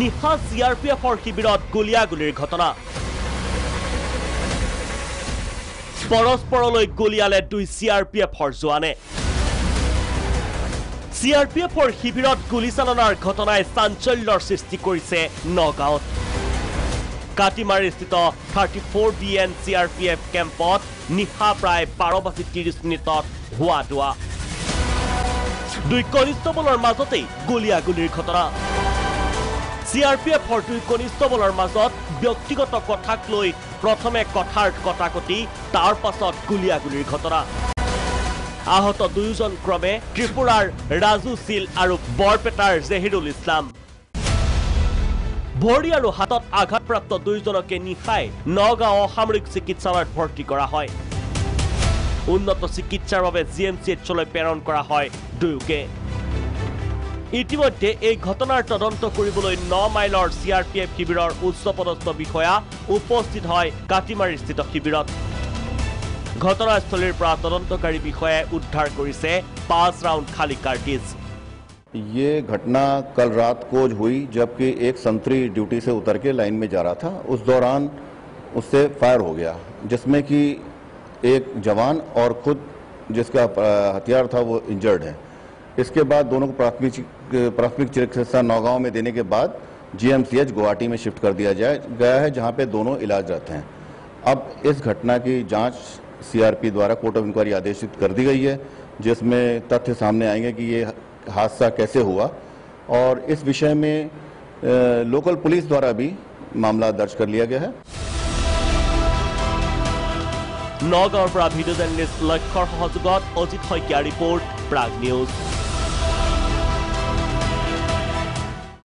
নিশা C R P এফৰ শিবিৰত গুলীয়া গুলীৰ ঘটনা পৰস্পৰলৈ গুলীয়ালে দুই চি আৰ পি এফৰ জোৱানে চি আৰ পি এফৰ শিবিৰত গুলীচালনাৰ ঘটনাই চাঞ্চল্যৰ সৃষ্টি কৰিছে নগাঁৱত কাটিমাৰীস্থিত thirty four B N C R P F কেম্পত নিশা প্ৰায় বাৰ বাজি ত্ৰিছ মিনিটত হোৱা দোৱা দুই কনিষ্টবলৰ মাজতেই গুলীয়া গুলীৰ ঘটনা চি আৰ পি এফৰ দুই কনিষ্ঠ বলৰ মাজত ব্যক্তিগত কথাক লৈ প্ৰথমে কথাৰ কটাকটি তাৰ পাছত গুলীয়াগুলীৰ ঘটনা আহত দুয়োজন ক্ৰমে ত্ৰিপুৰাৰ ৰাজু চিল আৰু বৰপেটাৰ জেহিৰুল ইছলাম ভৰি আৰু হাতত আঘাতপ্ৰাপ্ত দুয়োজনকে নিশাই নগাঁও অসামৰিক চিকিৎসালয়ত ভৰ্তি কৰা হয় উন্নত চিকিৎসাৰ বাবে জি এম চি এইচলৈ প্ৰেৰণ কৰা হয় দুয়োকে ইতিমধ্যে এই ঘটনাৰ তদন্ত কৰিবলৈ 9 মাইলৰ সিআৰপিএফ কিবিৰৰ উচ্চপদস্থ বিষয়া উপস্থিত হয় কাটিমাৰীস্থিত কিবিৰত ঘটনাস্থলৰ পৰা তদন্তকাৰী বিখয়ে উদ্ধাৰ কৰিছে 5 ৰাউণ্ড খালি কাৰ্টিজ এই ঘটনা কাল রাত কোজ হ'ই যবকি এক سنت্ৰী ডিউটি সে उतरके লাইন মে যা রাথা উস দোরান উসসে ফায়ার হো গয়া জিসমে কি এক জওয়ান অৰ খুদ জিসকা হতিয়ার থা ও ইনজৰ্ড হ্যায় इसके बाद दोनों को प्राथमिक प्राथमिक चिकित्सा नौगांव में देने के बाद जीएमसीएच गुवाहाटी में शिफ्ट कर दिया जाए गया है जहां पे दोनों इलाजरत हैं अब इस घटना की जांच सीआरपी द्वारा कोर्ट ऑफ इंक्वायरी आदेशित कर दी गई है जिसमें तथ्य सामने आएंगे कि ये हादसा कैसे हुआ और इस विषय में लोकल पुलिस द्वारा भी मामला दर्ज कर लिया गया है নগাঁৱৰ পৰা ভিডিঅ' জাৰ্নেলিষ্ট লক্ষ্যৰ সহযোগত অজিত শইকীয়া ৰিপৰ্ট প্ৰাগ নিউজ